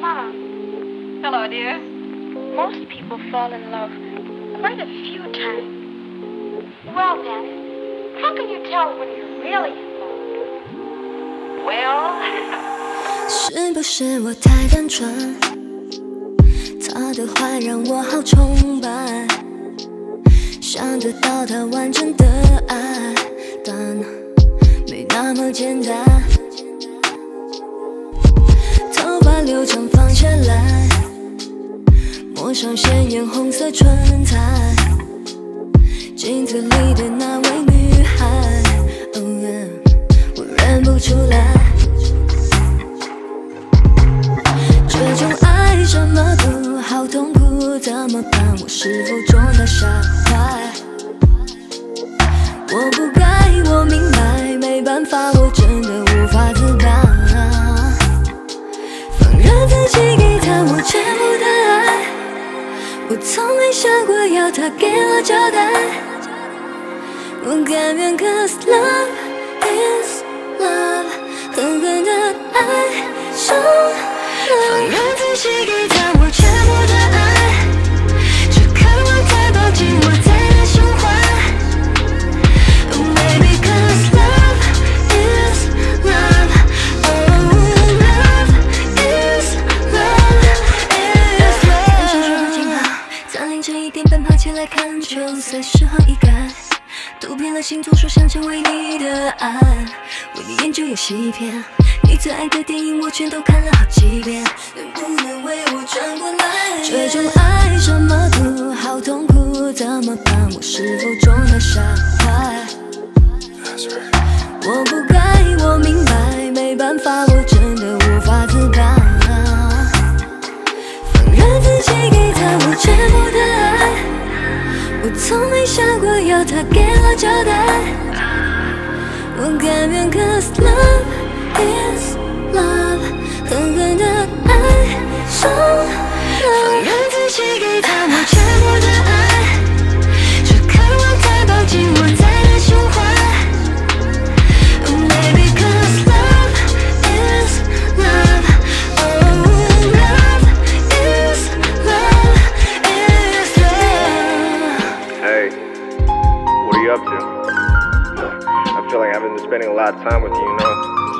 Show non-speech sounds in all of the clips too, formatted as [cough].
Mom. Hello, dear. Most people fall in love quite a few times. Well, then, how can you tell when you're really in love? Well, [laughs] 是不是我太单纯？他的坏让我好崇拜，想得到他完整的爱，但没那么简单。 流长放下来，抹上鲜艳红色唇彩，镜子里的那位女孩，Oh yeah，我认不出来。这种爱什么都好痛苦，怎么办？我是否中了傻坏？我不放任自己给他我全部的爱，我从没想过要他给我交代。我甘愿，cause love is love，狠狠的爱上。放任自己给他凌晨一点奔跑起来看球赛，时候已改。读遍了星座书，想成为你的爱，为你研究游戏片，你最爱的电影我全都看了好几遍，能不能为我转过来？这种爱什么都好痛苦，怎么办？我是否中了傻坏？我不该，我明白，没办法，从没想过要他给我交代，我甘愿，cause love is love，狠狠的 you up to? I feel like I've been spending a lot of time with you, you know?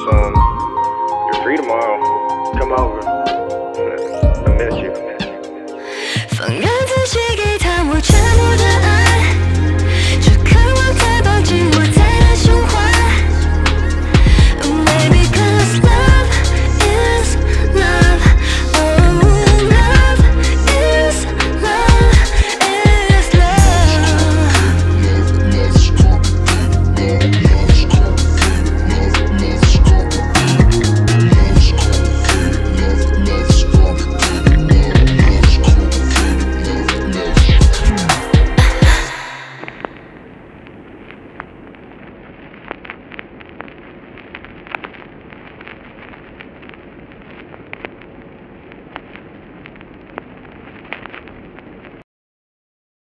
So, um, you're free tomorrow. Come over. I miss you. I miss you. I miss you.